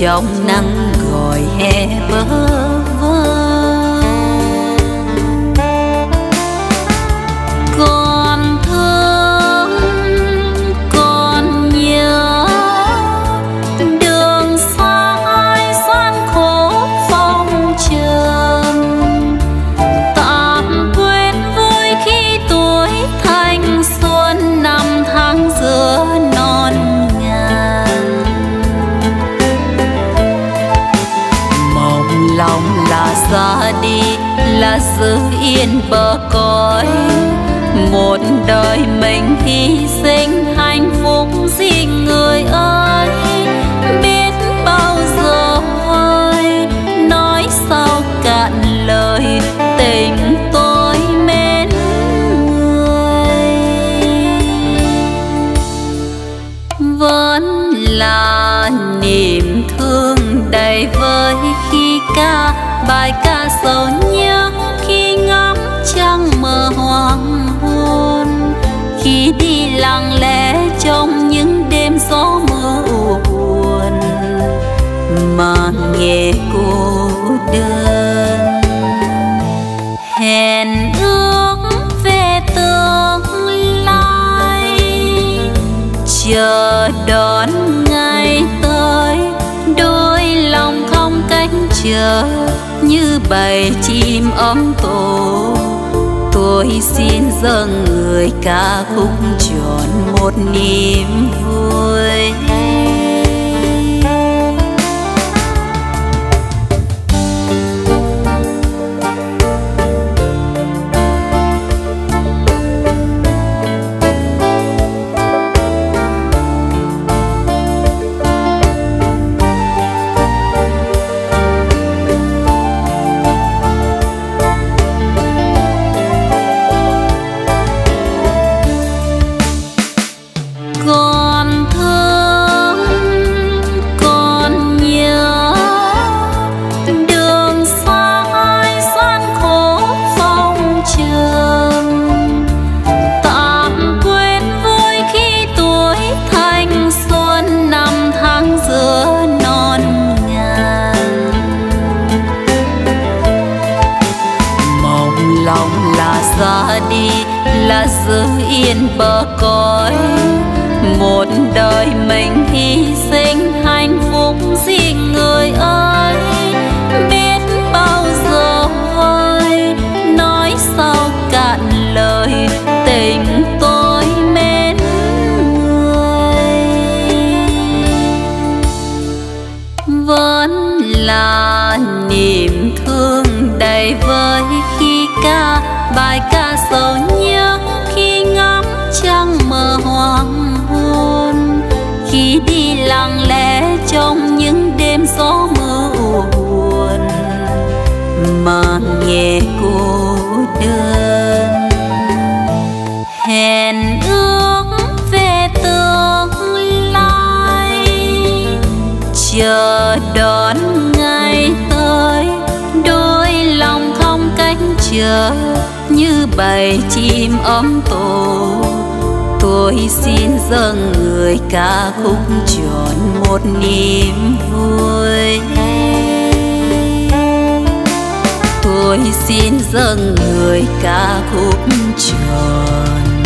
trong nắng gọi em anh hy nhớ như bầy chim ấm tổ. Tôi xin dâng người ca khúc tròn một niềm vui. bạc nhớ như bầy chim ấm tổ. Tôi xin dâng người ca khúc tròn một niềm vui. Tôi xin dâng người ca khúc tròn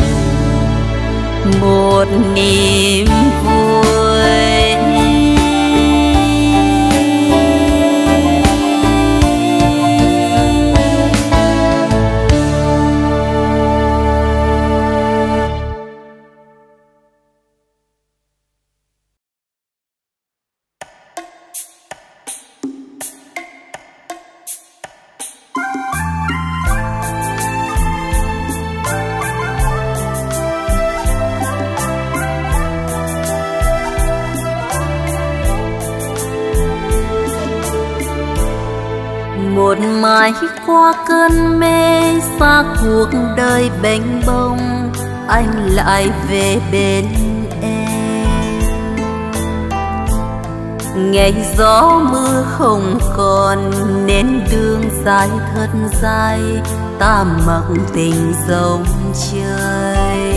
một niềm vui. Cuộc đời bênh bông, anh lại về bên em ngày gió mưa không còn nên đường dài thật dài, ta mặc tình dòng trời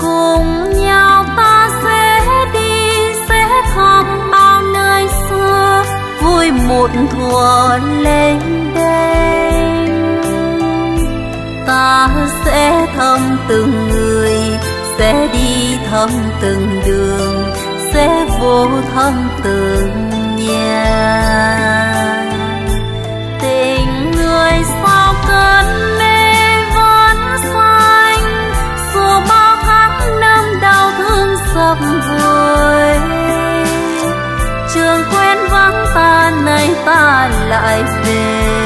cùng nhau ta sẽ đi, sẽ thăm bao nơi xưa, vui một thuở lên đây ta sẽ thăm từng người, sẽ đi thăm từng đường, sẽ vô thăm từng nhà. Tình người sao cơn mê vẫn xanh, dù bao tháng năm đau thương sập vùi trường quen vắng ta, nay ta lại về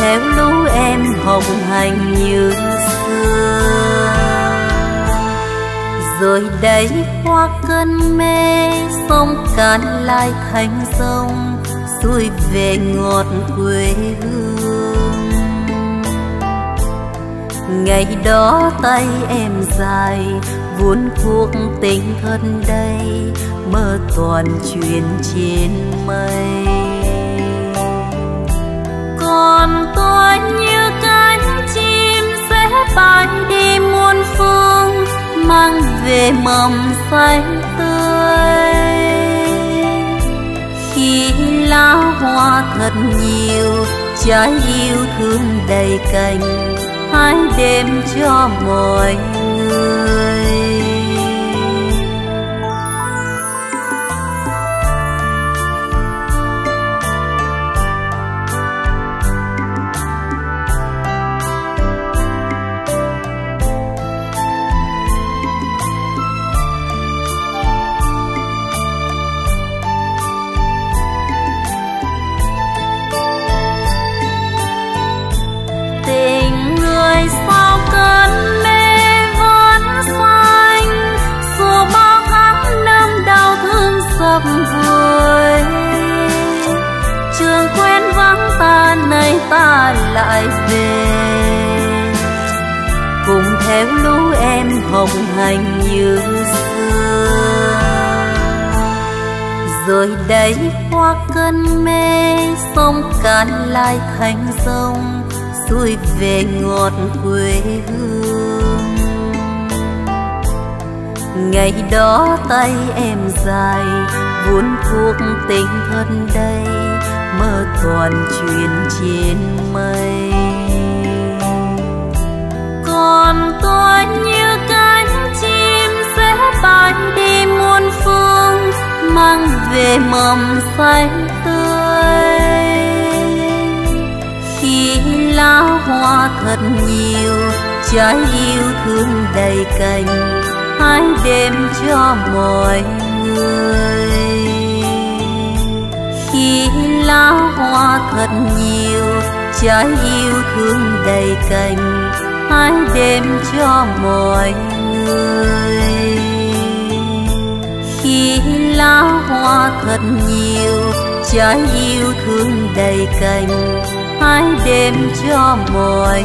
theo lũ em hồng hành như xưa. Rồi đây qua cơn mê, sông cạn lại thành sông, xuôi về ngọt quê hương. Ngày đó tay em dài vốn cuộc tình thân đây, mơ toàn chuyện trên mây còn tôi như cánh chim sẽ bay đi muôn phương, mang về mầm xanh tươi. Khi lá hoa thật nhiều, trái yêu thương đầy cành hãy đêm cho mọi người. Anh như xưa. Rồi đây qua cơn mê, sông cạn lại thành sông, xuôi về ngọt quê hương. Ngày đó tay em dài buôn thuốc tình thân đây, mơ toàn chuyện trên mây. Còn tôi như sẽ đi muôn phương, mang về mầm xanh tươi. Khi lá hoa thật nhiều, trái yêu thương đầy cành hãy đem cho mọi người. Khi lá hoa thật nhiều, trái yêu thương đầy cành hãy đem cho mọi người khi lá hoa thật nhiều trái yêu thương đầy cành. Hãy đêm cho mọi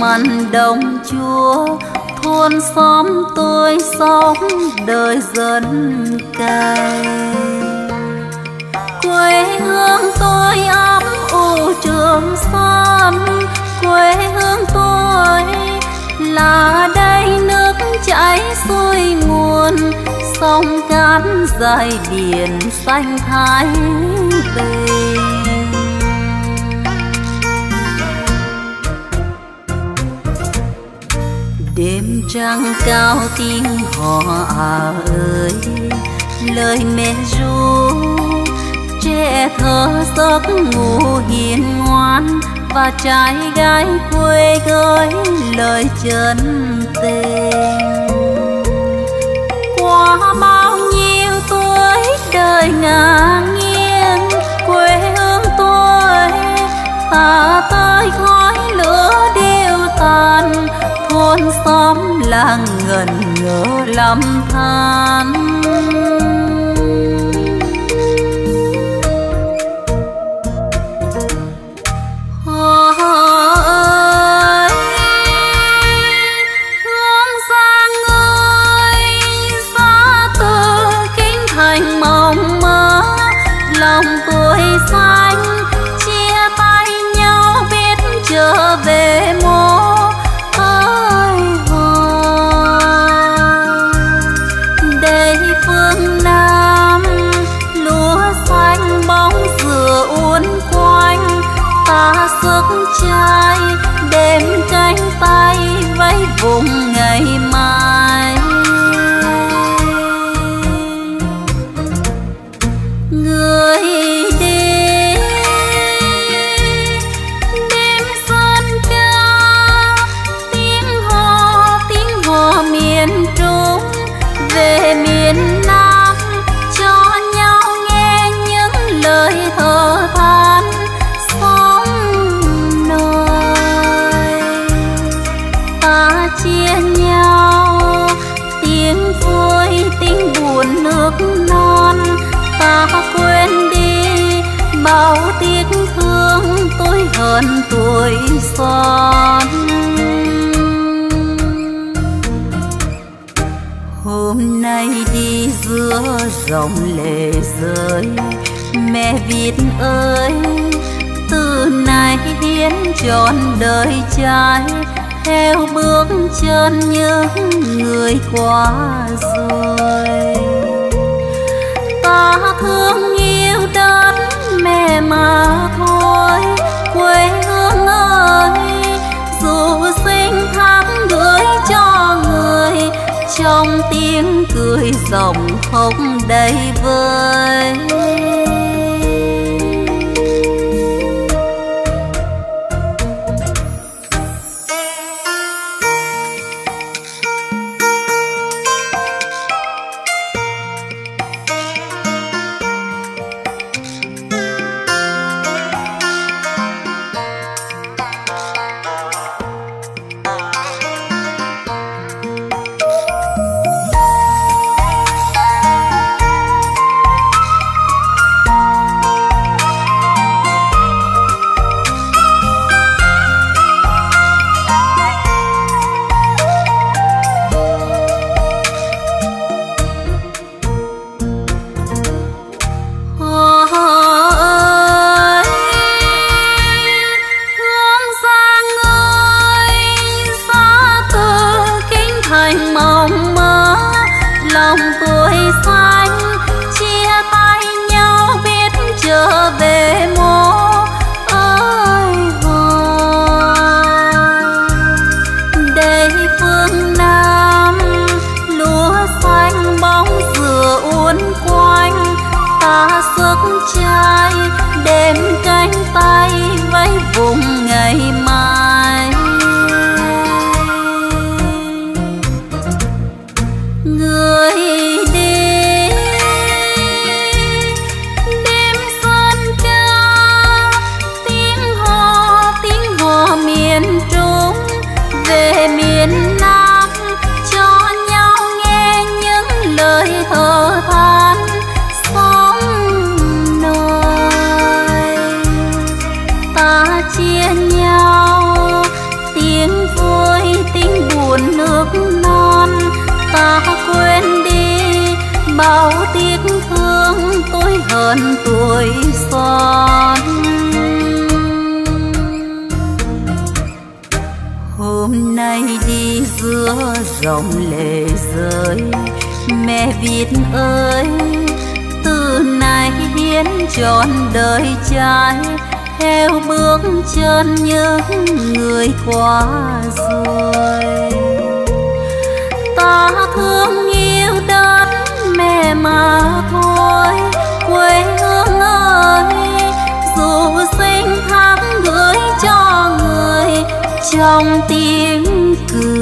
mặn đồng chúa, thôn xóm tôi sống đời dân cày. Quê hương tôi ấm u trường sơn quê hương tôi là đây nước chảy xuôi nguồn, sông cát dài biển xanh thái bình. Trăng cao tiếng hò à ơi. Lời mẹ ru trẻ thơ giấc ngủ hiền ngoan và trai gái quê gửi lời chân tình. Qua bao nhiêu tuổi đời ngả nghiêng quê hương tôi ta tới khói lửa điêu tàn thôn xóm làng ngần ngỡ lắm than. Vùng con. Hôm nay đi giữa dòng lệ rơi mẹ việt ơi, từ nay hiến trọn đời trai, theo bước chân những người qua rồi. Ta thương yêu đất mẹ mà thôi, quê hương ơi dù sinh thác gửi cho người trong tiếng cười dòng khóc đầy vơi. Dòng lệ rơi mẹ việt ơi, từ nay hiến trọn đời trai theo bước chân những người qua rồi. Ta thương yêu đất mẹ mà thôi, quê hương ơi, dù sinh tháng gửi cho người, trong tiếng cười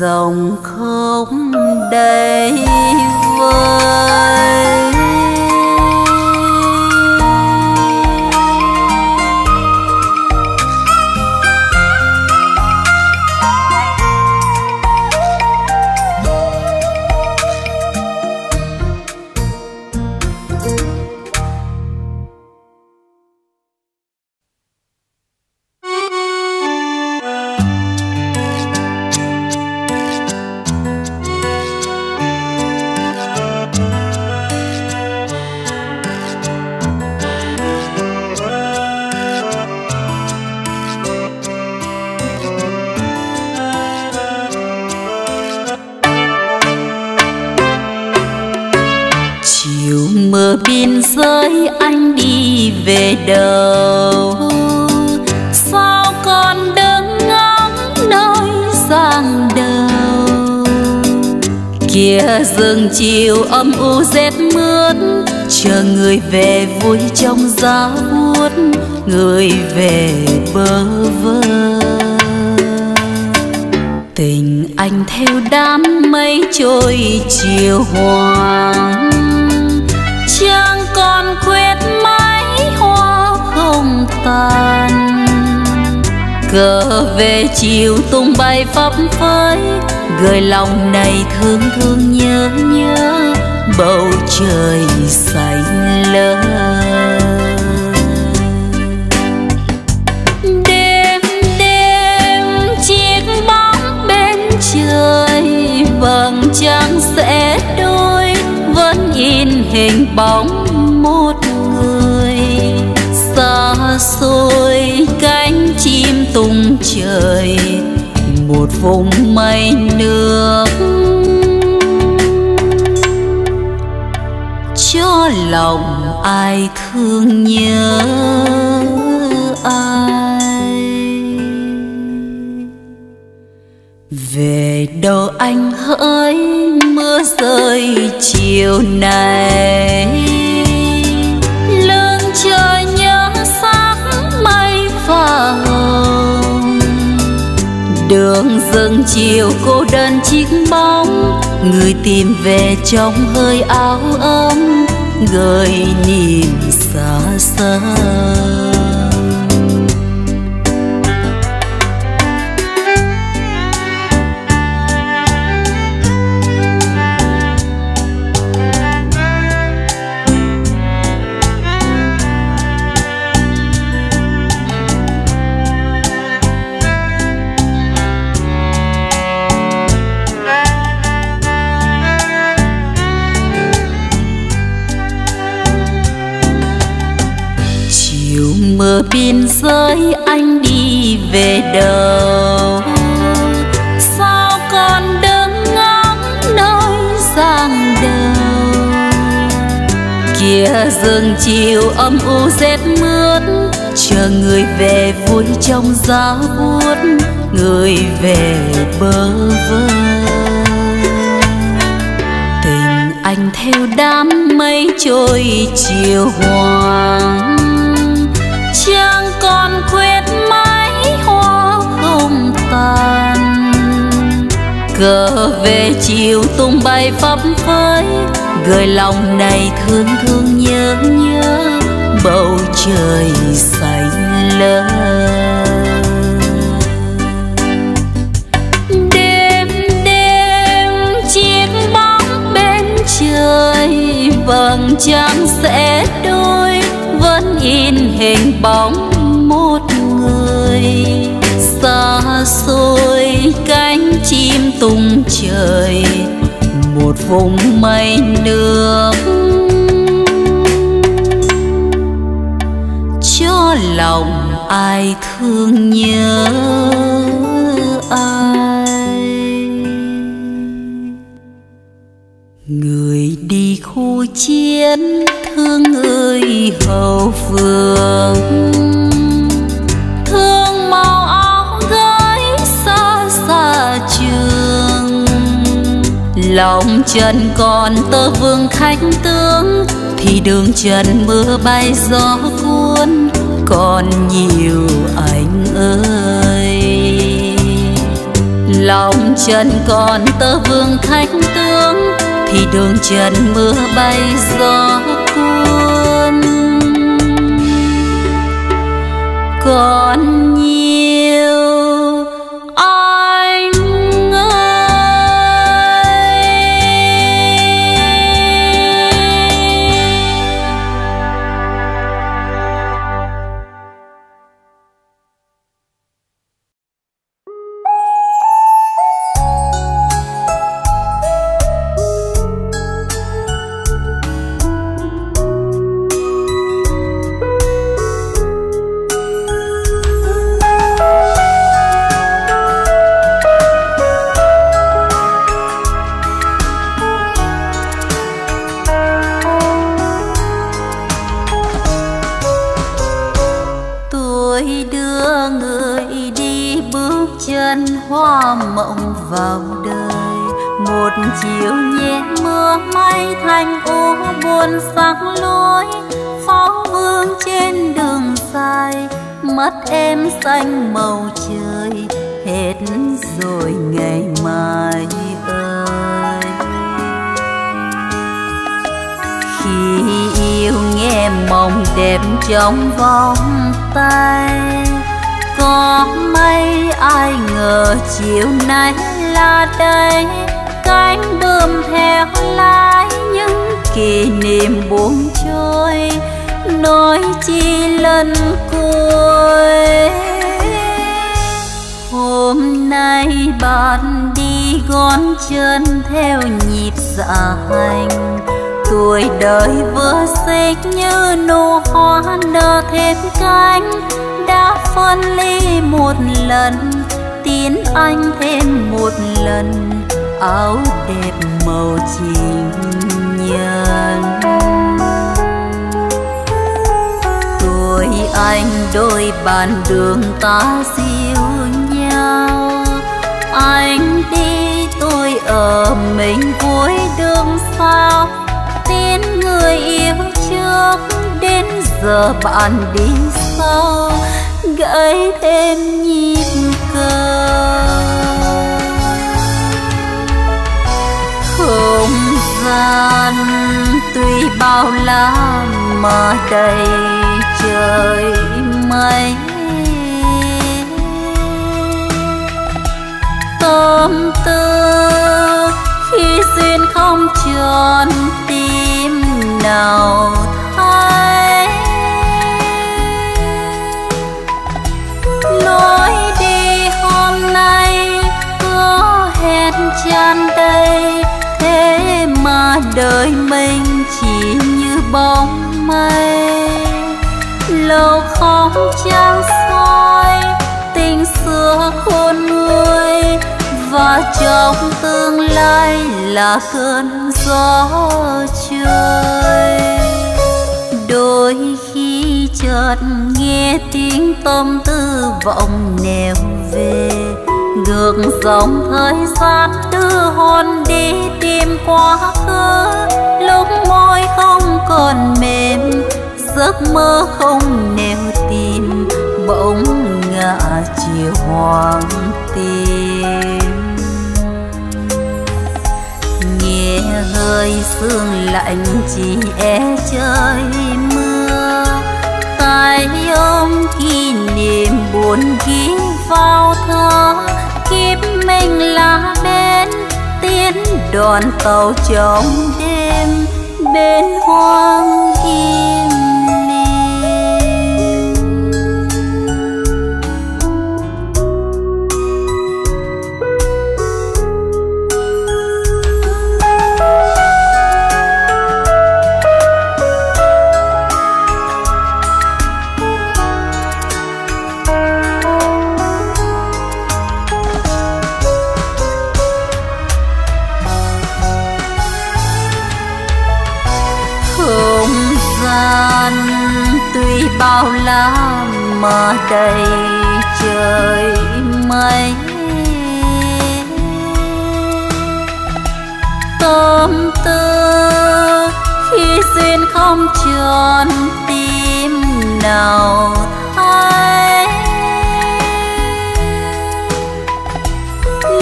dòng không đầy vơi kia rừng chiều âm u rét mướt. Chờ người về vui trong giá buốt, người về bơ vơ. Tình anh theo đám mây trôi chiều hoàng chẳng còn khuyết mái hoa không tàn cờ về chiều tung bay phấp phới gợi lòng này thương thương nhớ nhớ, bầu trời xanh lơ đêm đêm chiếc bóng bên trời vầng trăng sẽ đôi, vẫn in hình bóng một người. Xa xôi cánh chim tung trời một vùng mây nước. Cho lòng ai thương nhớ ai? Về đâu anh hỡi mưa rơi chiều nay? Đường chiều cô đơn chiếc bóng, người tìm về trong hơi áo ấm, gợi niềm xa xăm. Mờ biên giới anh đi về đâu? Sao còn đứng ngóng nơi giang đầu kia rừng chiều âm u rét mướt, chờ người về vui trong giá buốt người về bơ vơ. Tình anh theo đám mây trôi chiều hoàng chẳng còn khuyết mái hoa không tàn. Cờ về chiều tung bay phấp phới gợi lòng này thương thương nhớ nhớ, bầu trời xanh lớn đêm đêm chiếc bóng bên trời, vầng trăng sẽ đôi in hình bóng một người. Xa xôi cánh chim tung trời, một vùng mây nước cho lòng ai thương nhớ? Hậu phương thương màu áo gái xa xa trường. Lòng chân còn tơ vương khách tướng, thì đường trần mưa bay gió cuốn, còn nhiều anh ơi. Lòng chân còn tơ vương khách tướng, thì đường trần mưa bay gió còn nhiều. Mắt em xanh màu trời, hết rồi ngày mai ơi. Khi yêu nghe mộng đẹp trong vòng tay, có mấy ai ngờ chiều nay là đây. Cánh bướm theo lái những kỷ niệm buông trôi nói chi lần cuối. Hôm nay bạn đi gón chân theo nhịp dạ hành. Tuổi đời vừa xích như nụ hoa nở thêm cánh. Đã phân ly một lần tiến anh thêm một lần. Áo đẹp màu trình nhân. Anh đôi bàn đường ta siêu nhau. Anh đi, tôi ở mình cuối đường sao tin người yêu trước, đến giờ bạn đi sau. Gãy thêm nhịp cầu không gian tuy bao la mà đầy trời mây. Tâm tư khi duyên không tròn tim nào thấy. Lối đi hôm nay có hẹn tràn đầy thế mà đời mình chỉ như bóng mây lâu khóc trang soi, tình xưa khôn nguôi. Và trong tương lai là cơn gió trời. Đôi khi chợt nghe tiếng tâm tư vọng nèo về ngược dòng thời gian đưa hồn đi tìm quá khứ. Lúc môi không còn mềm giấc mơ không neo tìm bỗng ngã chiều hoàng tim nghe hơi sương lạnh chỉ e trời mưa tay ôm kỷ niệm buồn ghi vào thơ. Kiếp mình là bên tiến đoàn tàu trong đêm, bên hoang im bao la mà đầy trời mây tâm tư khi duyên không tròn tim nào thay.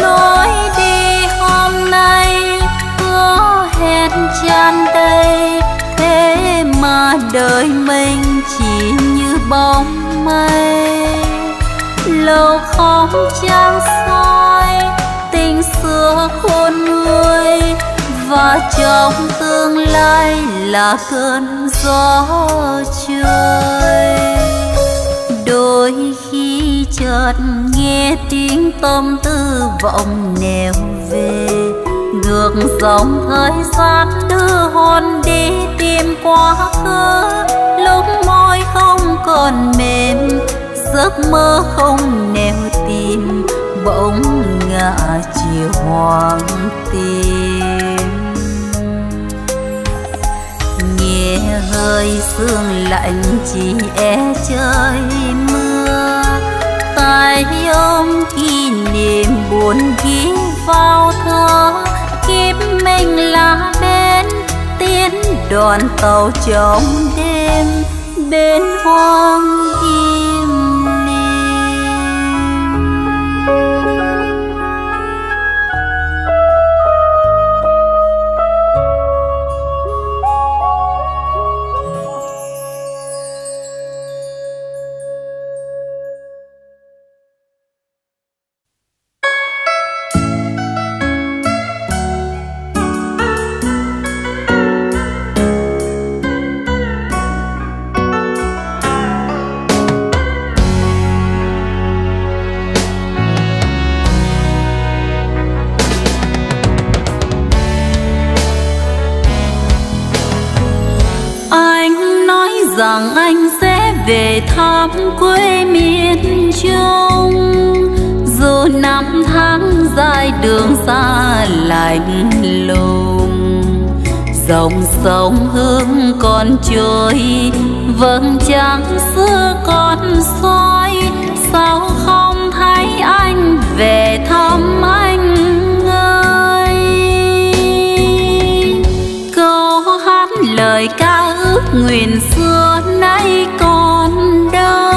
nói đi hôm nay có hẹn tràn đầy thế mà đời mình bóng mây. Lâu không trang soi, tình xưa khôn nguôi. Và trong tương lai là cơn gió trôi đôi khi chợt nghe tiếng tâm tư vọng nèo về. Ngược dòng thời gian đưa hồn đi tìm quá khứ. Lúc còn mềm, giấc mơ không neo tìm, bỗng ngã chiều hoàng tim nghe hơi sương lạnh chỉ e trời mưa tay ôm kỷ niệm buồn ghi vào thơ. Kiếp mình là bên tiến đoàn tàu trong đêm bên hoang lạnh lùng. Dòng sông hương còn trôi, vầng trăng xưa còn soi. Sao không thấy anh về thăm anh ơi? Câu hát lời ca ước nguyện xưa nay còn đâu?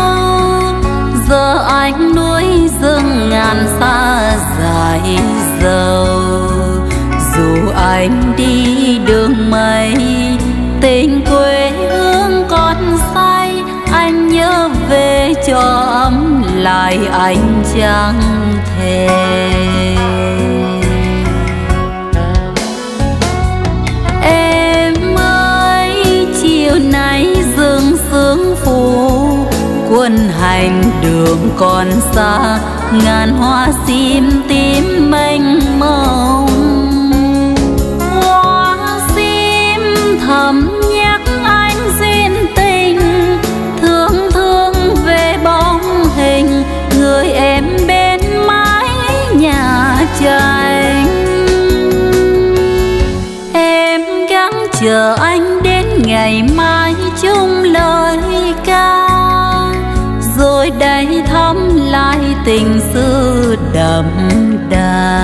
Giờ anh núi rừng ngàn xa dài dầu anh đi đường mây. Tình quê hương còn say, anh nhớ về cho ấm lại anh chẳng thể sương phủ quân hành đường còn xa, ngàn hoa sim tím mênh mông. Tình xưa đậm đà.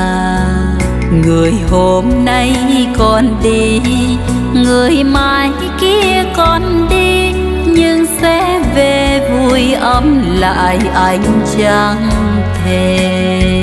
Người hôm nay còn đi, người mai kia còn đi, nhưng sẽ về vui ấm lại anh chẳng thể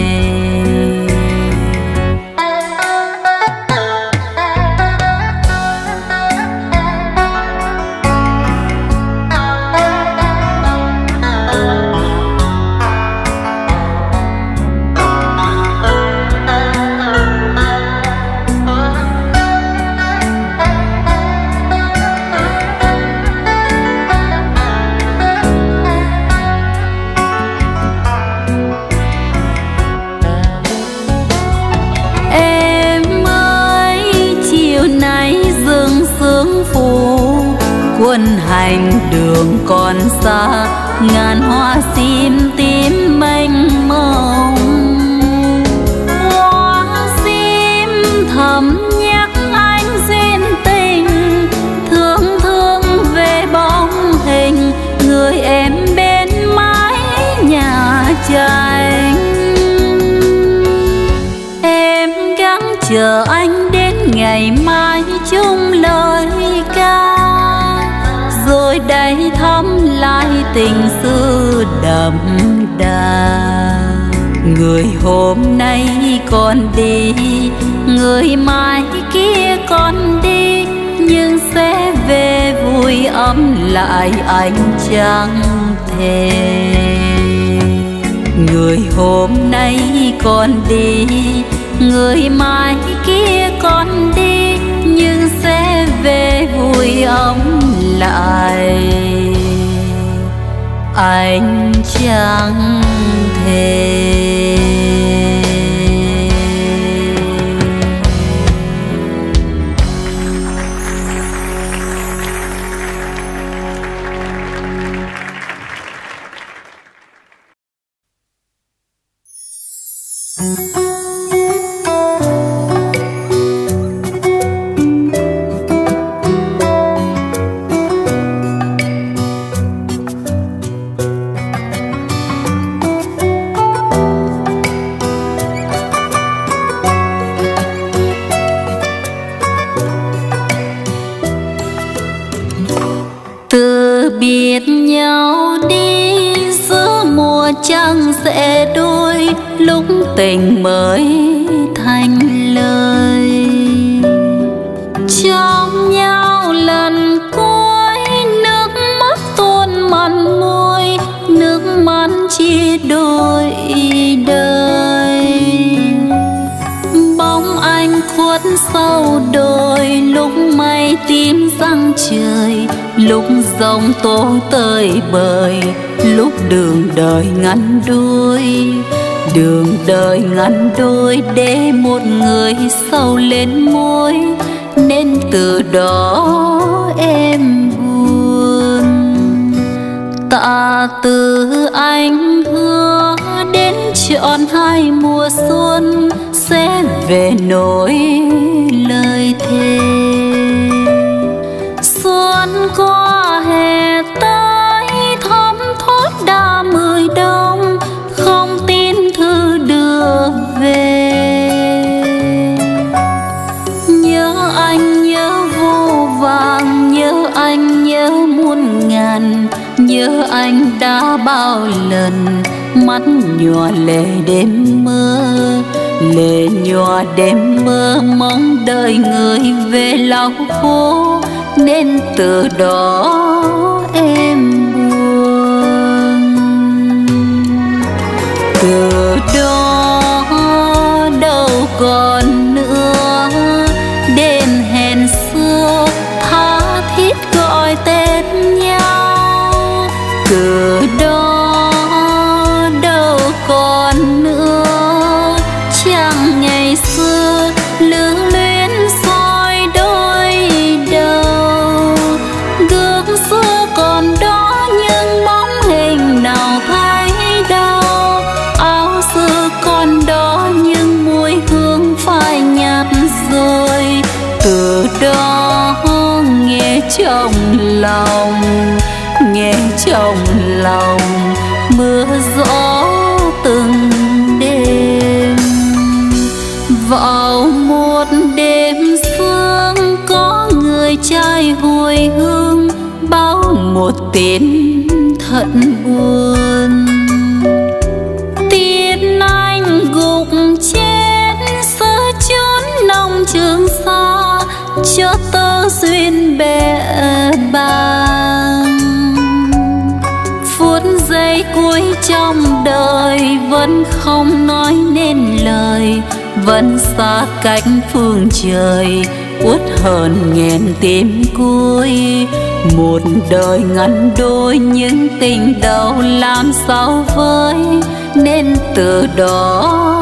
còn xa ngàn hoa sim tím. Đậm đà. Người hôm nay còn đi, người mai kia còn đi, nhưng sẽ về vui ấm lại anh chẳng thể người hôm nay còn đi, người mai kia còn đi, nhưng sẽ về vui ấm lại anh chẳng thể trời, lúc dòng tố tơi bời, lúc đường đời ngắn đuôi. Đường đời ngắn đôi để một người sâu lên môi, nên từ đó em buồn. Tạ từ anh hứa đến trọn hai mùa xuân, sẽ về nỗi đã bao lần mắt nhòa lệ đêm mưa, lệ nhòa đêm mưa mong đợi người về lau khô nên từ đó em buồn. Từ đó đâu còn một thận buồn tiên anh gục chết sơ chốn nông trường xa cho tơ duyên bè bàng phút giây cuối trong đời vẫn không nói nên lời, vẫn xa cách phương trời, uất hờn nghẹn tim cuối một đời ngắn đôi những tình đầu làm sao với nên từ đó?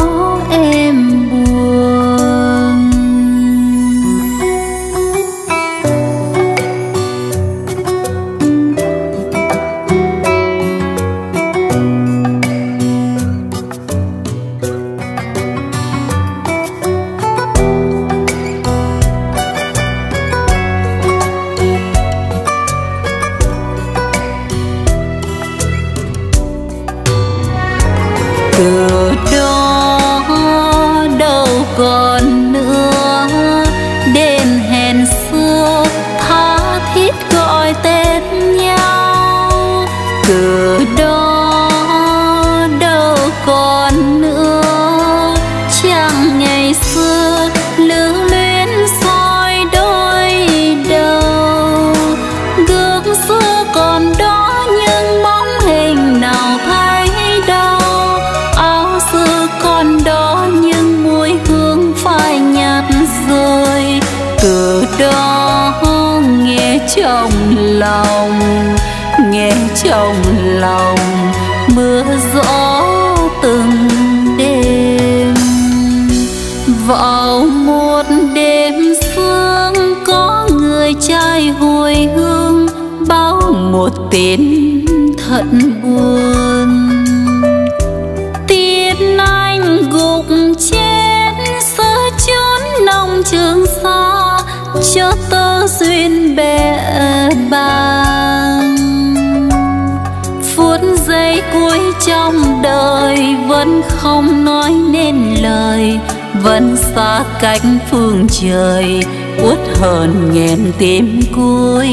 Vẫn không nói nên lời, vẫn xa cách phương trời, uất hờn nghẹn tim cuối.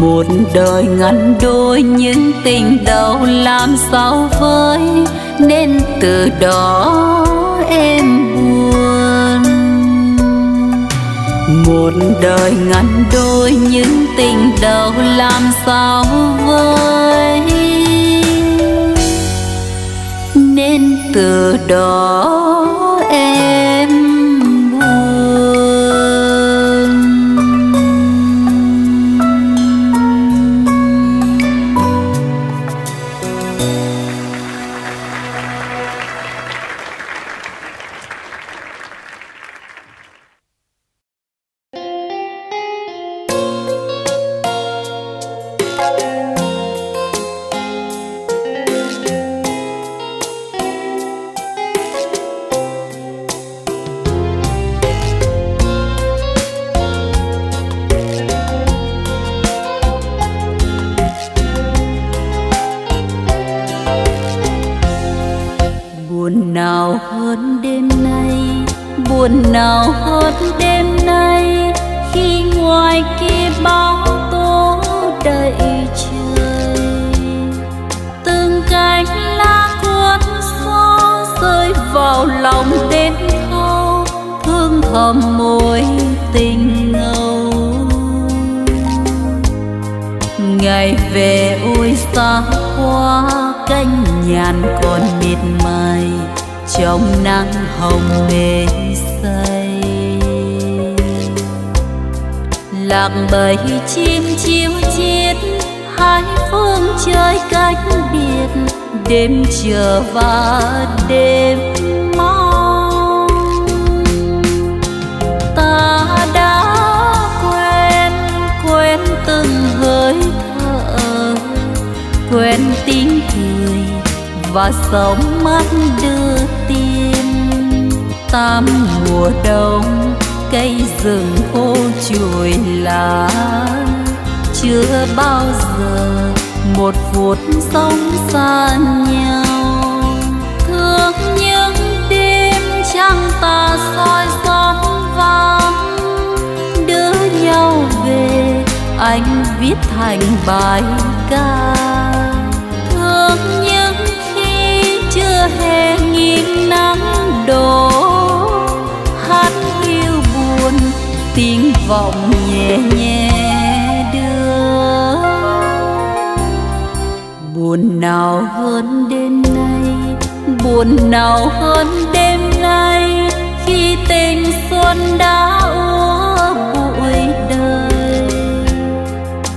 Một đời ngắn đôi những tình đầu làm sao với, nên từ đó em buồn. Một đời ngắn đôi những tình đầu làm sao với. Từ đó nhan nhàn còn mịt mài trong nắng hồng mê say. Lạc bầy chim chiêu chiết, hai phương trời cách biệt, đêm chờ và đêm mong. Ta đã quen quên từng hơi thở, quên tiếng và sống mắt đưa tim tam mùa đông, cây rừng khô chùi lá. Chưa bao giờ một phút sống xa nhau. Thương những đêm trăng tà soi xóm vắng. Đưa nhau về, anh viết thành bài ca. Thương những hè nghiêng nắng đổ, hát yêu buồn, tiếng vọng nhẹ nhẹ đưa. Buồn nào hơn đêm nay, buồn nào hơn đêm nay, khi tình xuân đã úa bụi đời.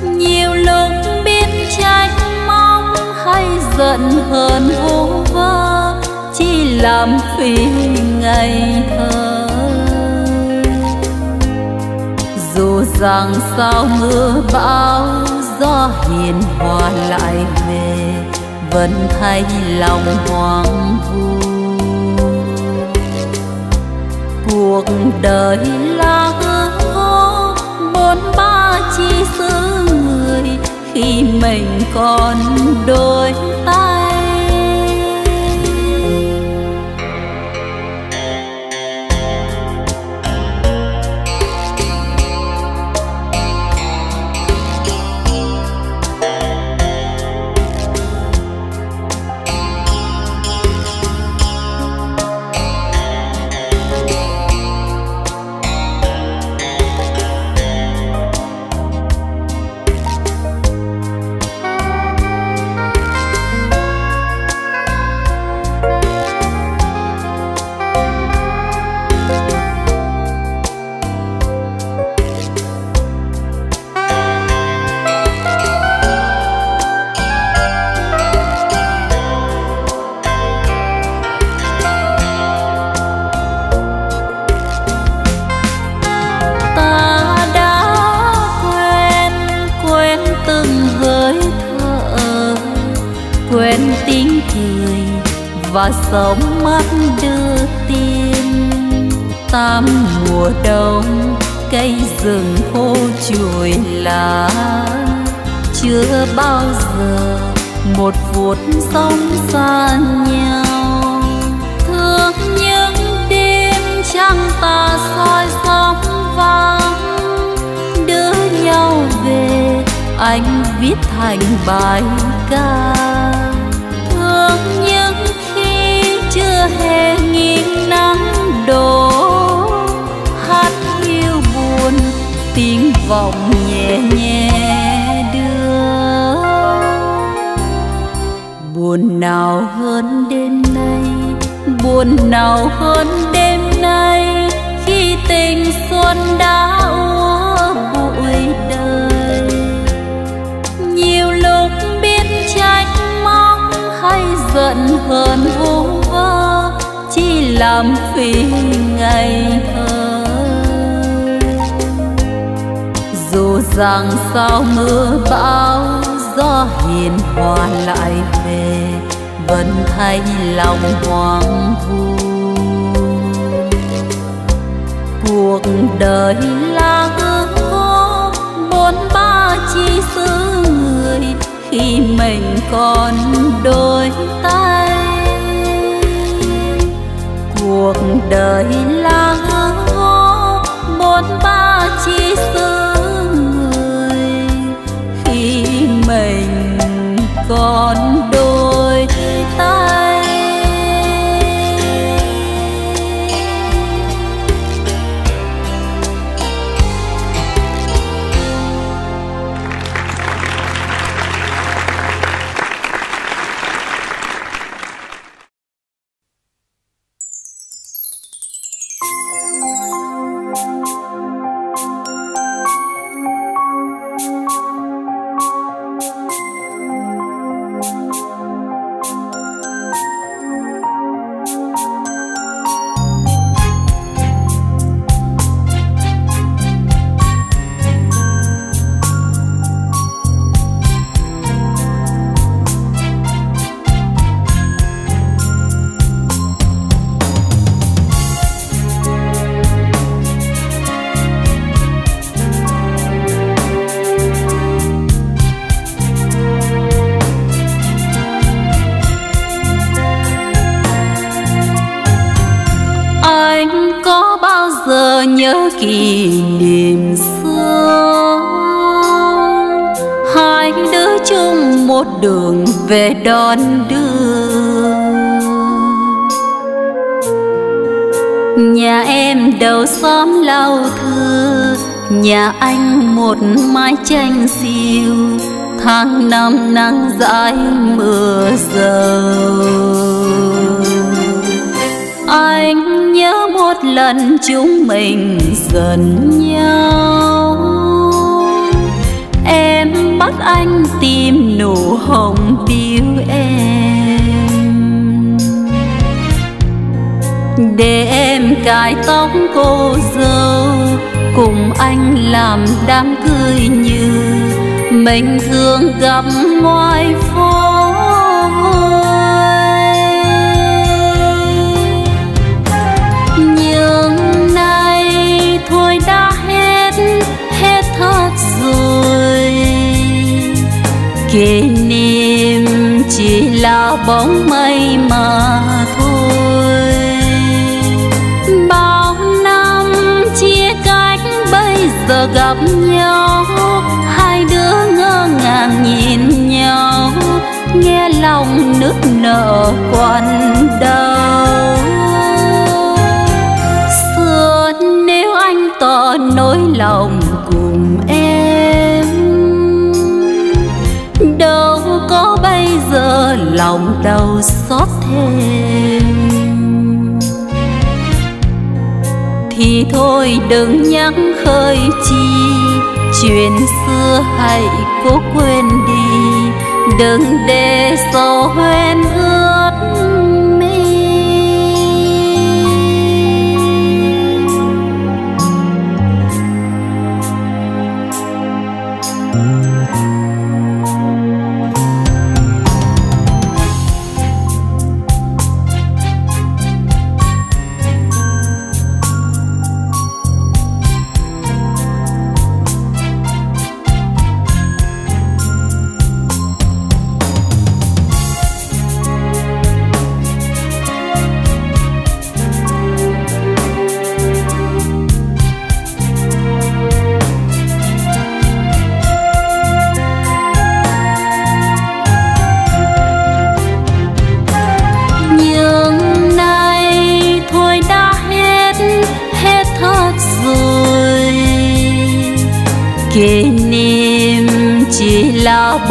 Nhiều lúc biết trách mong hay giận hờn vu làm phi ngày thơ. Dù rằng sao mưa bão, gió hiền hòa lại về, vẫn thấy lòng hoang vu. Cuộc đời là hư vô bốn ba chi xứ người, khi mình còn đôi tay. Sóng sống mắt đưa tin tám mùa đông, cây rừng khô chùi lá. Chưa bao giờ một phút sống xa nhau. Thương những đêm trăng ta soi sóng vắng. Đưa nhau về, anh viết thành bài ca. nắng đổ, hát yêu buồn, tiếng vọng nhẹ nhẹ đưa. Buồn nào hơn đêm nay, buồn nào hơn đêm nay, khi tình xuân đã úa bụi đời. Nhiều lúc biết trách móc hay giận hờn làm phi ngày thơ. Dù rằng sao mưa bão, gió hiền hòa lại về, vẫn thấy lòng hoang vu. Cuộc đời là ước vô bốn ba chi xứ người, khi mình còn đôi tay cuộc đời là ước vô bốn ba chi xứ người. Khi mình còn nhà anh một mái tranh xiêu, tháng năm nắng dãi mưa dầu. Anh nhớ một lần chúng mình gần nhau. Em bắt anh tìm nụ hồng tiêu em. Để em cài tóc cô dâu cùng anh làm đám cưới như mình thường gặp ngoài phố vui nhưng nay thôi đã hết hết thật rồi. Kỷ niệm chỉ là bóng mây mà thôi. Giờ gặp nhau, hai đứa ngơ ngàng nhìn nhau, nghe lòng nức nở quặn đau. Xưa nếu anh tỏ nỗi lòng cùng em, đâu có bây giờ lòng đau xót thêm. Thì thôi, đừng nhắc khơi chi. Chuyện xưa hãy cố quên đi, đừng để sầu hoen ướt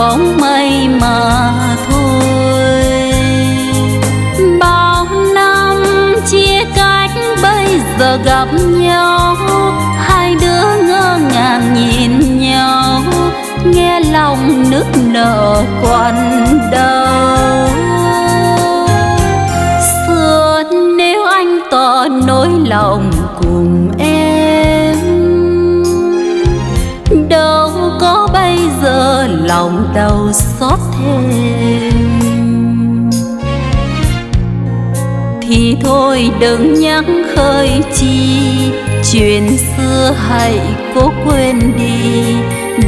bóng mây mà thôi. Bao năm chia cách bây giờ gặp nhau, hai đứa ngơ ngàng nhìn nhau, nghe lòng nức nở quặn đau. Xưa nếu anh tỏ nỗi lòng lòng đau xót thêm. Thì thôi đừng nhắc khơi chi, chuyện xưa hãy cố quên đi.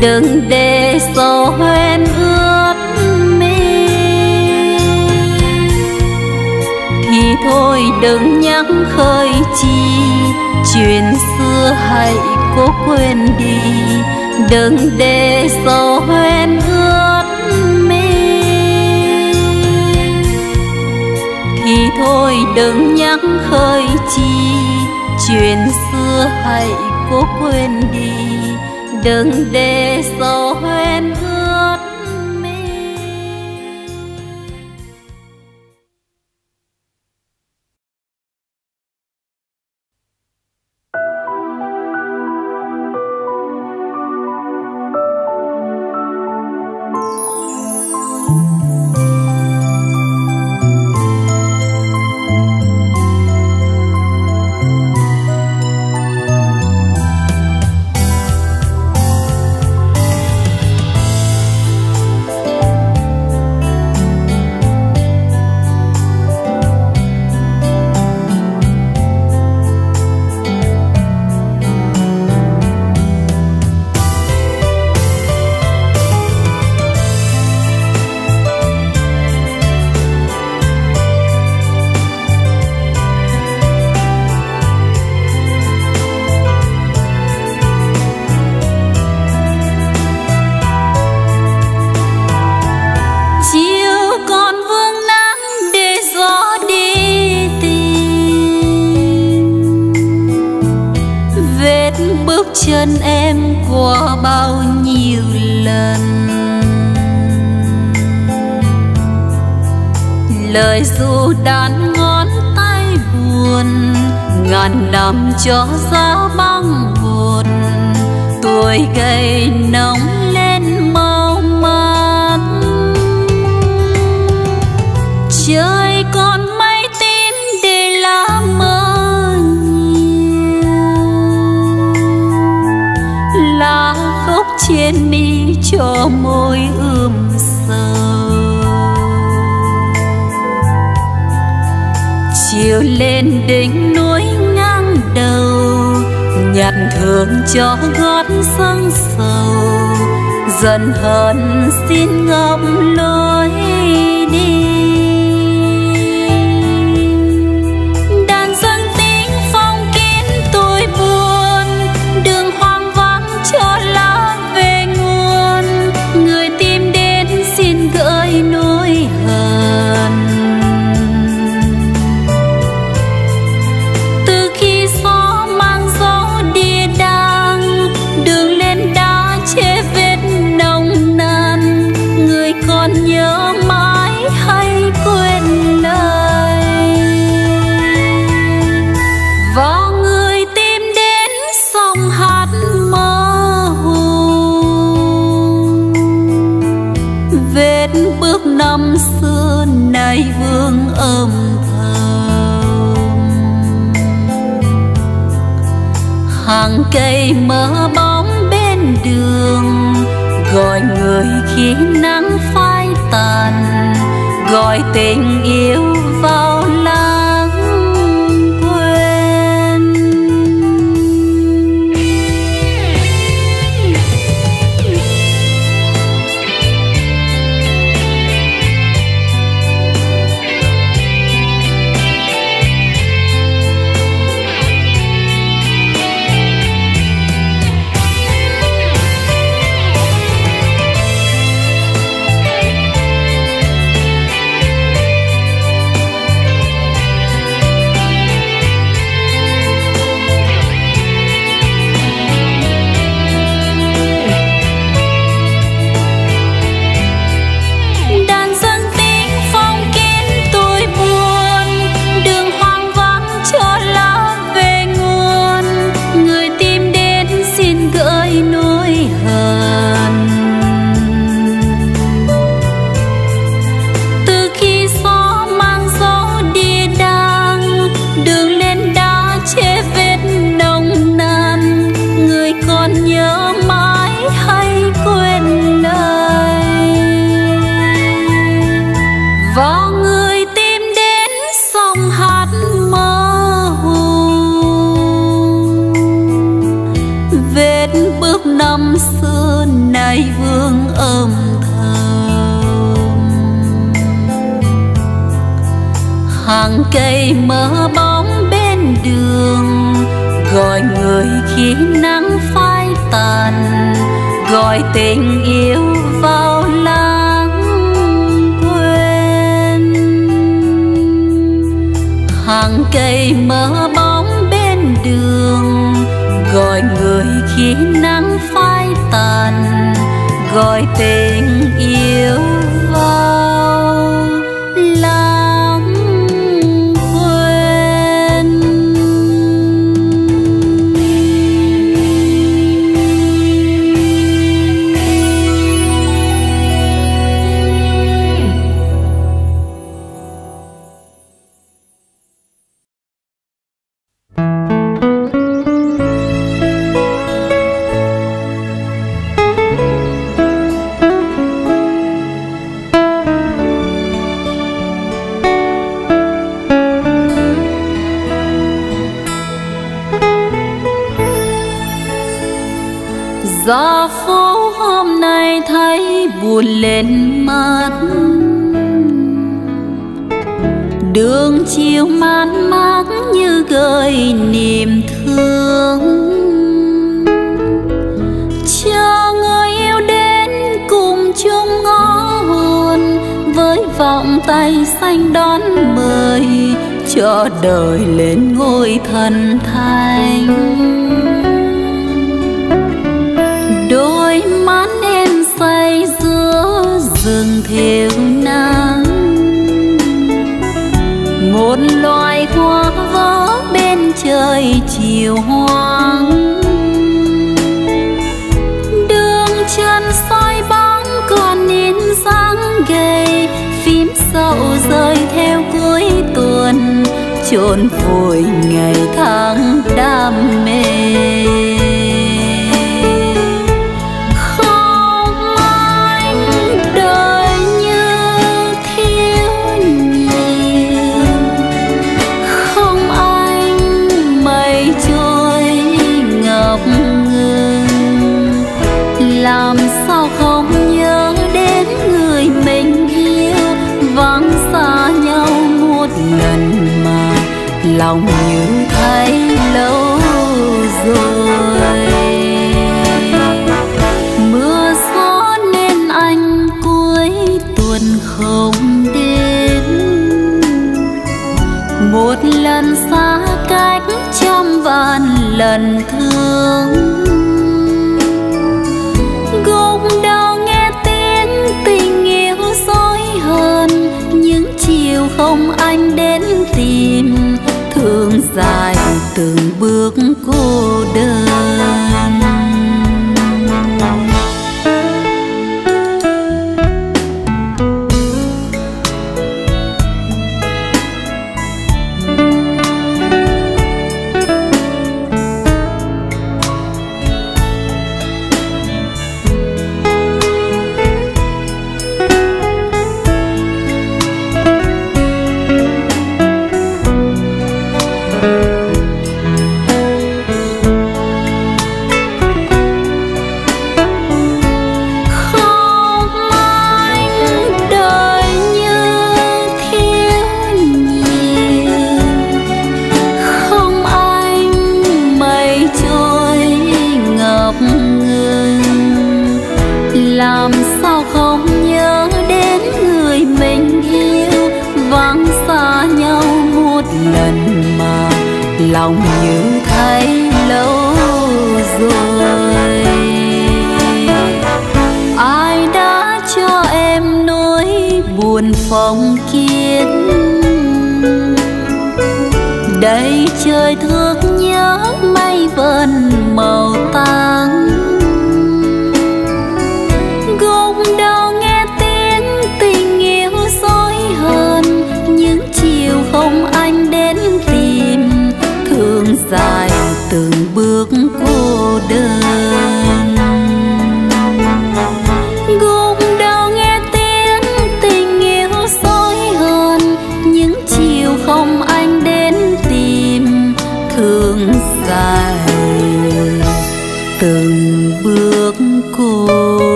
Đừng để gió hoen ướt mi thì thôi đừng nhắc khơi chi, chuyện xưa hãy cố quên đi đừng để sầu hoen ướt mi. Thì thôi đừng nhắc khơi chi, chuyện xưa hãy cố quên đi. Đừng để sầu hoen ướt cây mơ bóng bên đường gọi người khi nắng phai tàn gọi tên cần thương gục đầu nghe tiếng tình yêu dối hơn những chiều không anh đến tìm, thương dài từng bước cô đơn.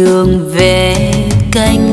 Đường về canh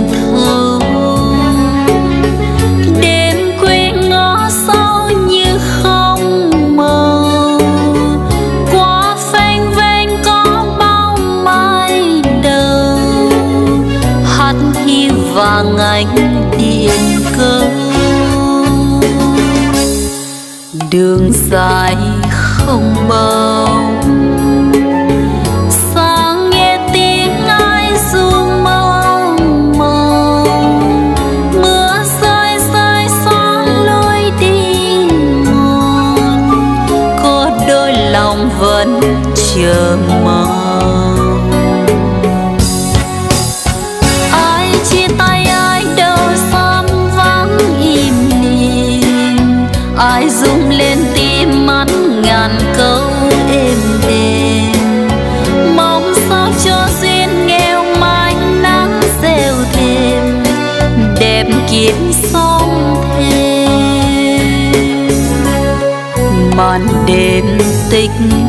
đêm tịch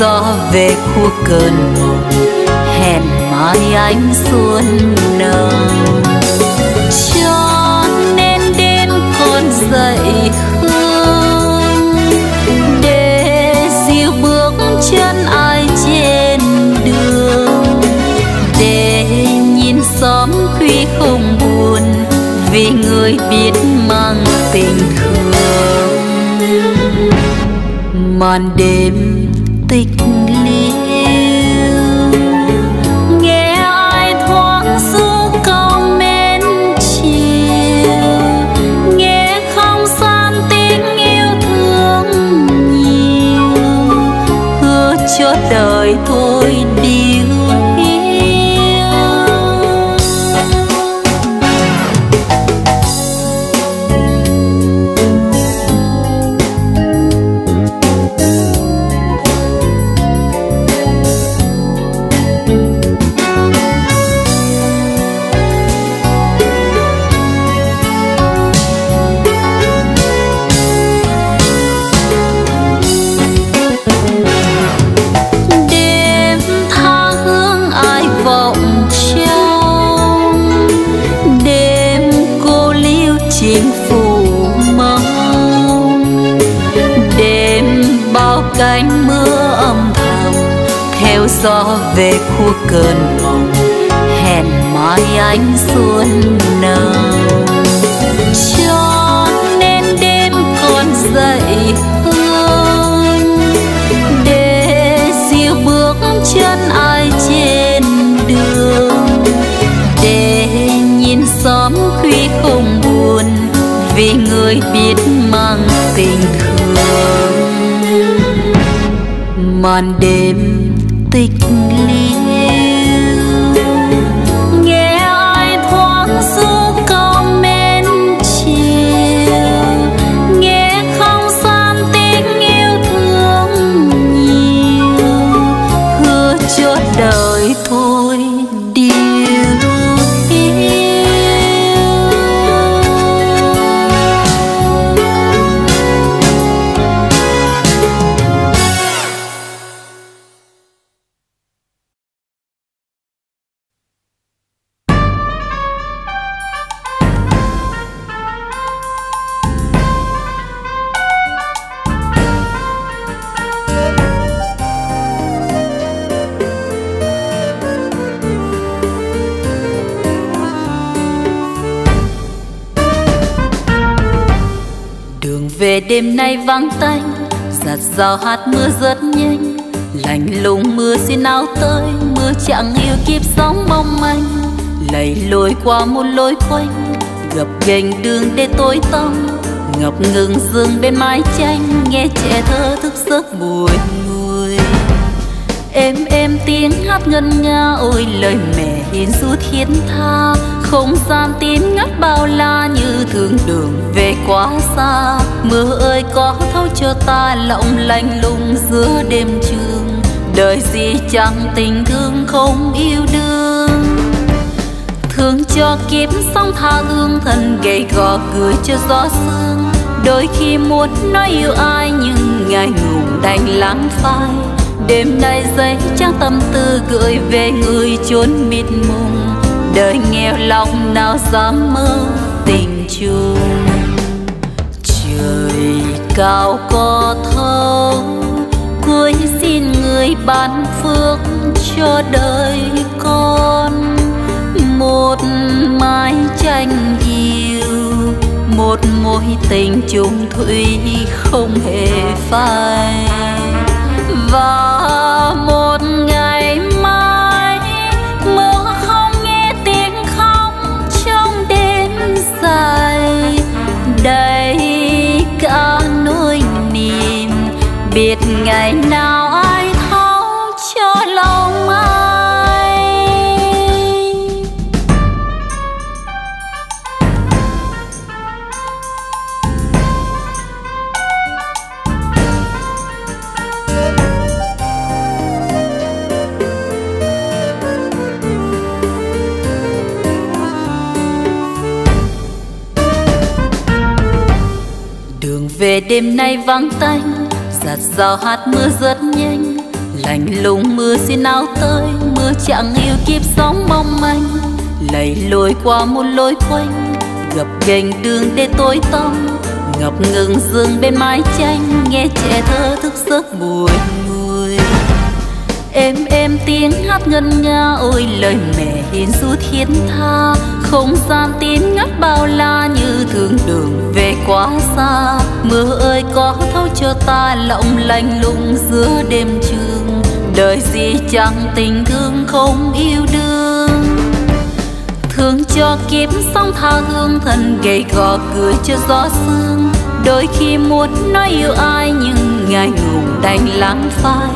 gió về khu cơn mộng, hẹn mai anh xuân nồng. Cho nên đêm còn dậy hương, để dìu bước chân ai trên đường. Để nhìn xóm khuya không buồn, vì người biết mang tình thương. Màn đêm tịch đời cơn mộng, hẹn mai anh xuân nồng cho nên đêm còn dậy hương để dìu bước chân ai trên đường. Để nhìn xóm khuya không buồn, vì người biết mang tình thương. Màn đêm rào hạt mưa rất nhanh, lạnh lùng mưa xin áo tới mưa chẳng yêu kiếp sóng mong manh, lầy lội qua một lối quanh. Gập ghềnh đường để tối tăm, ngập ngừng dương bên mái tranh. Nghe trẻ thơ thức giấc buồn êm êm tiếng hát ngân nga, ôi lời mẹ hiền du thiên tha. Không gian tím ngắt bao la như thương đường về quá xa. Mưa ơi, có thấu cho ta lộng lanh lùng giữa đêm trường. Đời gì chẳng tình thương không yêu đương. Thương cho kiếp sóng tha hương, thân gầy gò gửi cho gió sương. Đôi khi muốn nói yêu ai, nhưng ngài ngùng đành lãng phai đêm nay giấy trang tâm tư gửi về người chốn mịt mùng. Đời nghèo lòng nào dám mơ tình chung trời cao có thấu cuối xin người ban phước cho đời con. Một mái tranh yêu, một mối tình chung thủy không hề phai và một ngày mai mưa không nghe tiếng khóc trong đêm dài. Đầy cả nỗi niềm, biết ngày nào về đêm nay vắng tanh giặt rào hạt mưa rất nhanh. Lạnh lùng mưa xin áo tới mưa chẳng yêu kiếp sóng mong manh. Lầy lội qua một lối quanh, gập ghềnh đường để tối tăm. Ngập ngừng dương bên mái tranh, nghe trẻ thơ thức giấc buồn ngùi êm êm tiếng hát ngân nga, ôi lời mẹ hiền du thiên tha không gian tím ngắt bao la như thương đường về quá xa. Mưa ơi, có thấu cho ta lộng lanh lùng giữa đêm trường đời gì chẳng tình thương không yêu đương. Thương cho kiếp sóng tha hương, thân gầy gò cười cho gió sương. Đôi khi muốn nói yêu ai, nhưng ngài ngùng đành lãng phai.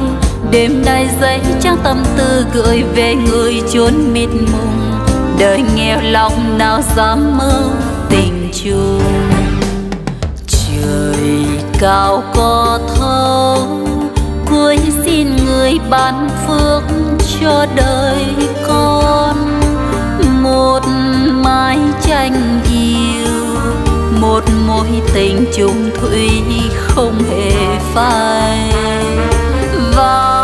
Đêm nay giấy trang tâm tư gửi về người chốn mịt mùng đời nghèo lòng nào dám mơ tình chung. Trời cao có thâu cuối xin người ban phước cho đời con. Một mái tranh yêu, một mối tình chung thủy không hề phai. Và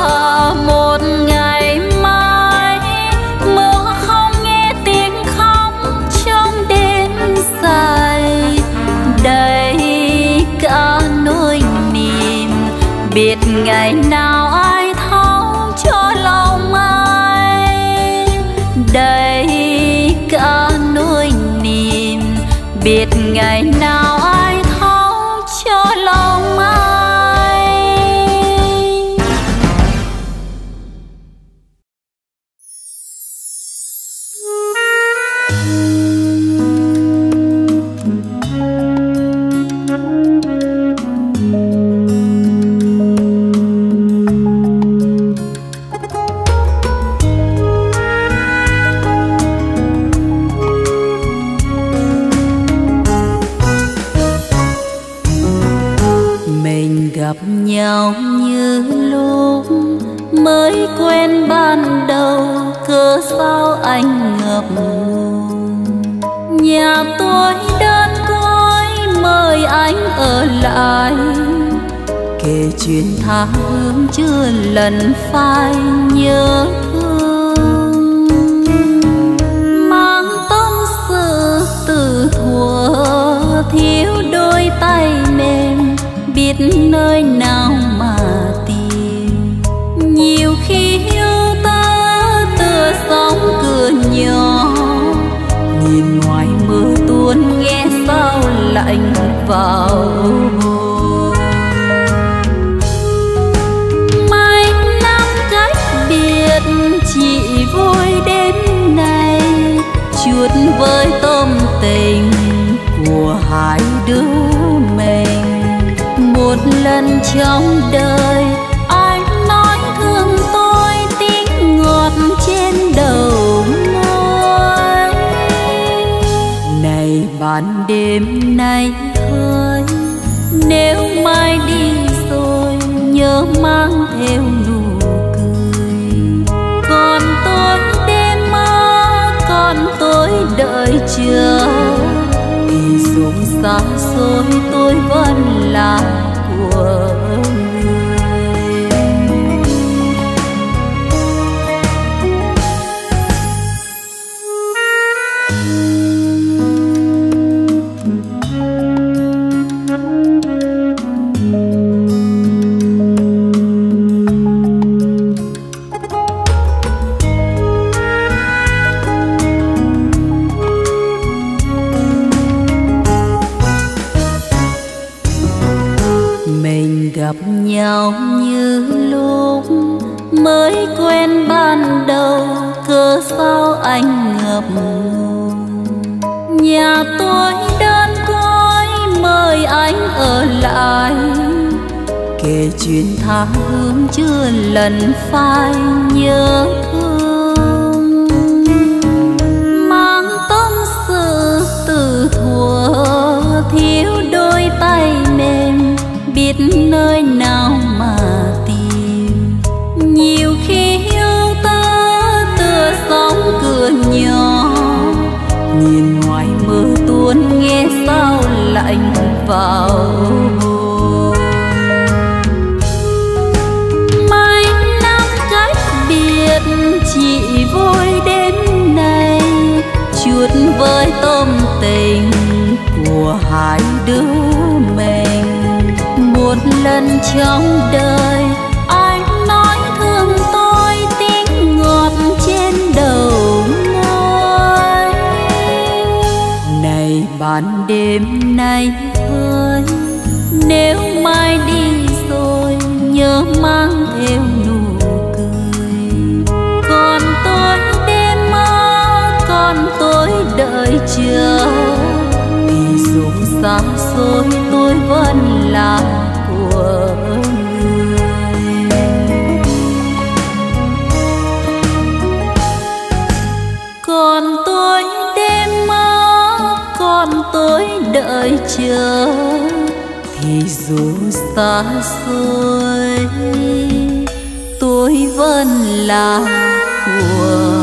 biết ngày nào ai thấu cho lòng ai? Đầy cả nỗi niềm. Biết ngày nào mới quen ban đầu, cớ sao anh ngập ngừng nhà tôi đơn côi, mời anh ở lại. Kể chuyện tha hương chưa lần phai nhớ thương. Mang tâm sự từ thuở, thiếu đôi tay mềm, biết nơi nào mà sóng nhỏ. Nhìn ngoài mưa tuôn nghe sao lạnh vào hồn mai năm cách biệt chỉ vui đêm nay, chuột với tôm tình của hai đứa mình. Một lần trong đời đêm nay thôi. nếu mai đi rồi, nhớ mang theo nụ cười còn tôi đêm mơ, còn tôi đợi chờ thì dù xa xôi, tôi vẫn là của nhau như lúc mới quen ban đầu, cớ sao anh ngập ngừng? Nhà tôi đơn côi mời anh ở lại, kể chuyện tha hương chưa lần phai nhớ thương. Mang tâm sự từ thuở, thiếu đôi tay mềm, biết nơi nào cửa nhỏ. Nhìn ngoài mưa tuôn nghe sao lạnh vào mai năm cách biệt chỉ vui đêm nay. Chuột với tôm tình của hai đứa mình. Một lần trong đời này ban đêm nay thôi. Nếu mai đi rồi, nhớ mang theo nụ cười. Còn tôi đêm mơ còn tôi đợi chờ. Vì dù xa xôi tôi vẫn là đợi chờ thì dù xa xôi tôi vẫn là của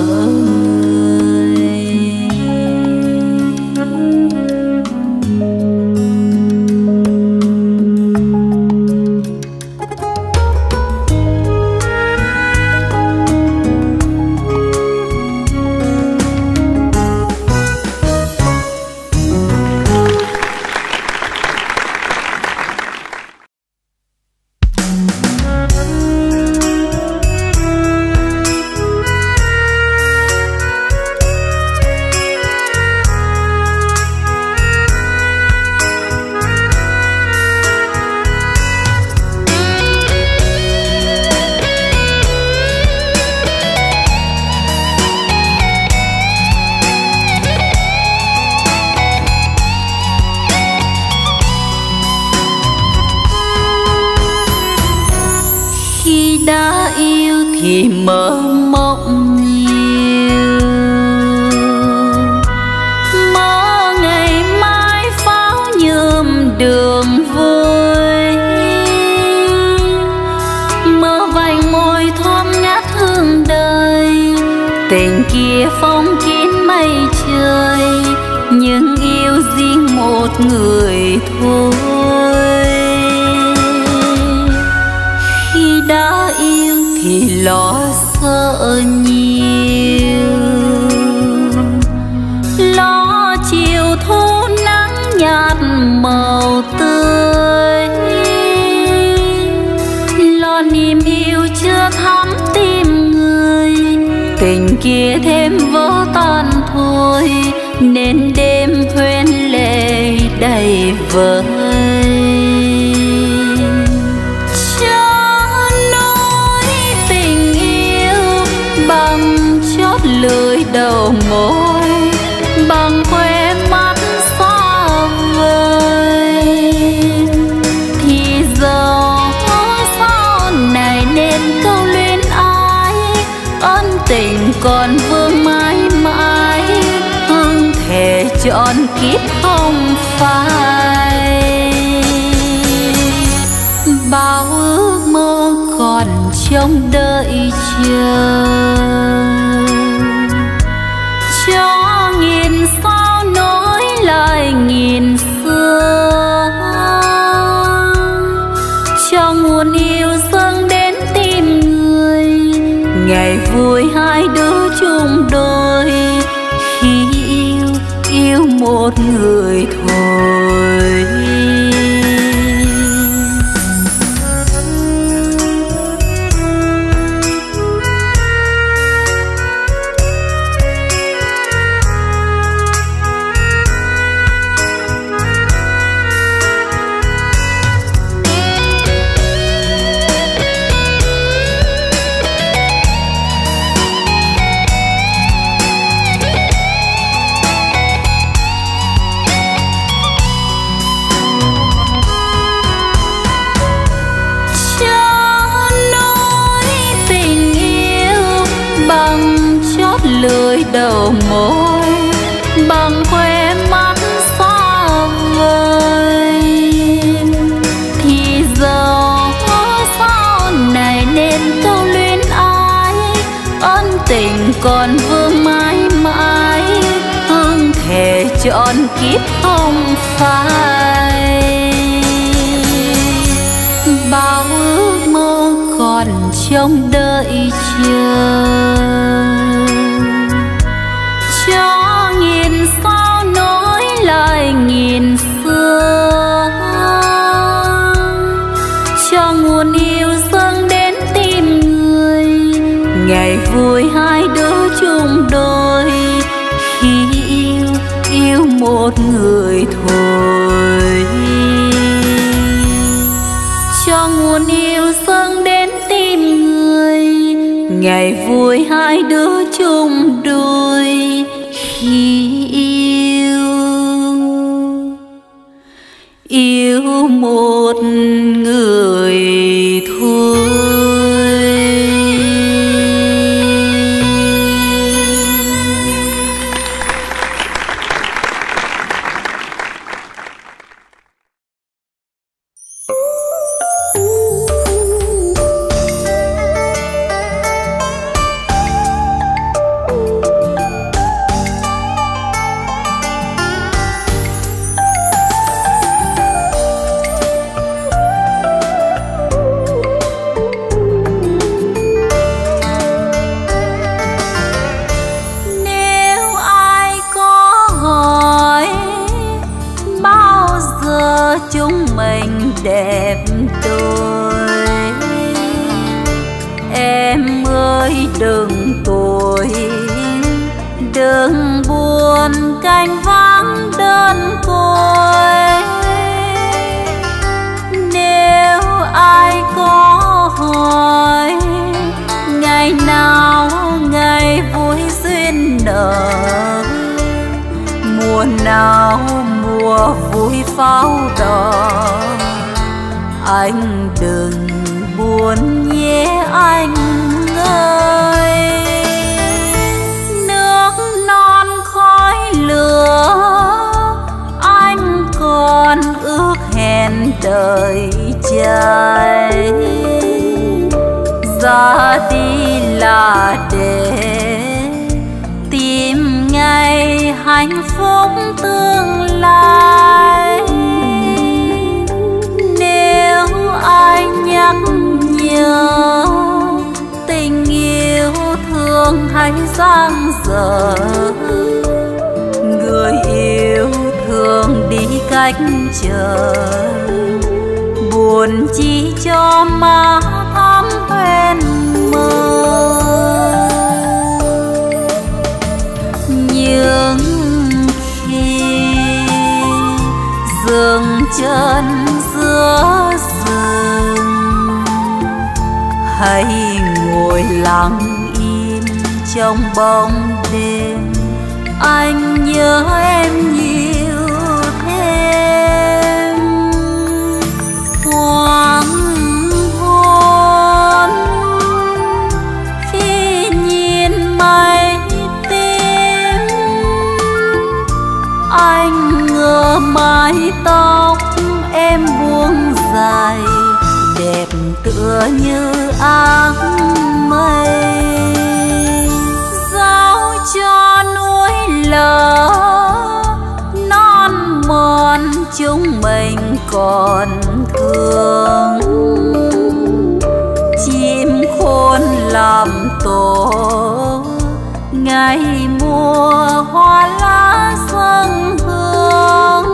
ngày mùa hoa lá xuân hương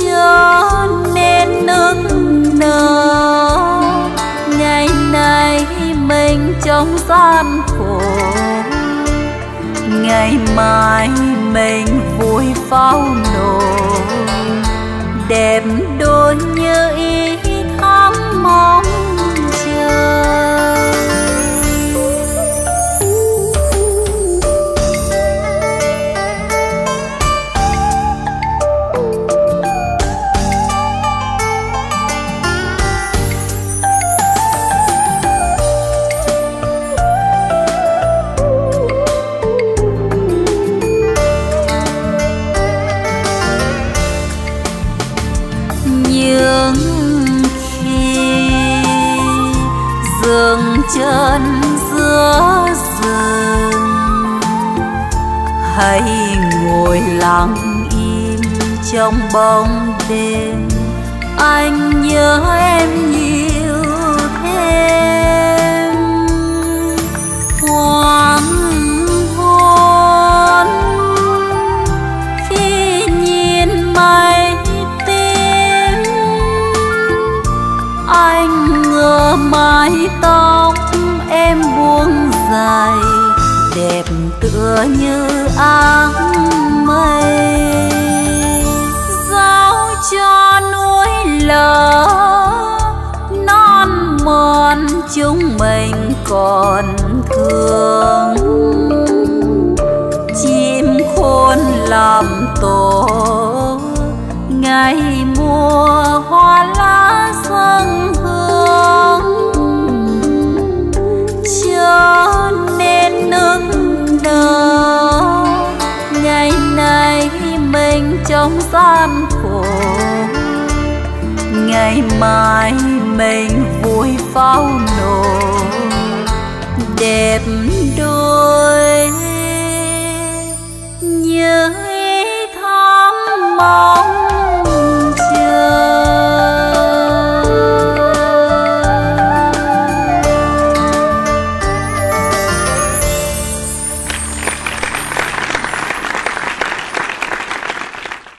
cho nên nức nở. Ngày nay mình trong gian khổ, ngày mai mình vui pháo nổ đẹp đôi như ý thắm mong chờ. Giữa hãy ngồi lặng im trong bóng đêm. Anh nhớ em nhiều thêm. Hoàng hôn khi nhìn mây tím anh ngờ mái tóc em buông dài, đẹp tựa như áng mây. Giao cho núi lở, non mòn chúng mình còn thương. Chim khôn làm tổ, ngày mùa hoa lá xuân hương. Chờ nở ngày nay mình trong gian khổ. Ngày mai mình vui pháo nổ. Đẹp đôi nhớ thắm mong chờ